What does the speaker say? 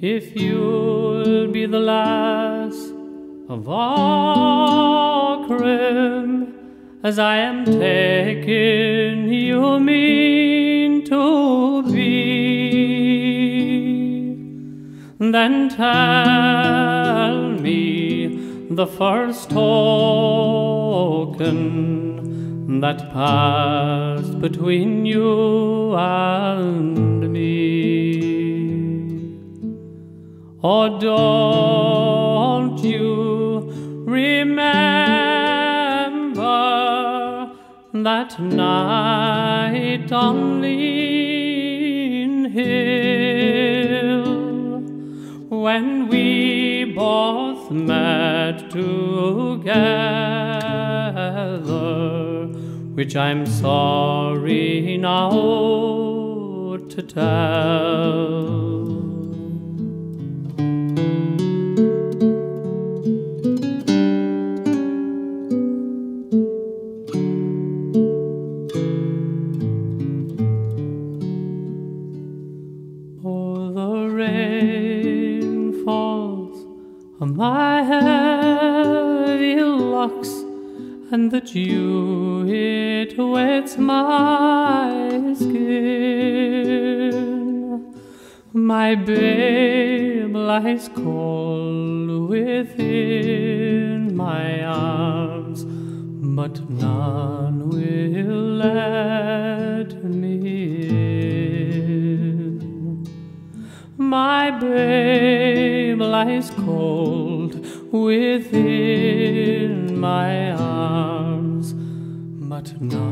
be the lass of Aughrim as I am taken, you mean to be. Then tell me the first token that passed between you and me. Or don't you remember that night on Lean Hill when we both met together, which I'm sorry now to tell? On my heavy locks, and the dew it wets my skin. My babe lies cold within my arms, but none will let me in. My babe lies cold within my arms, but let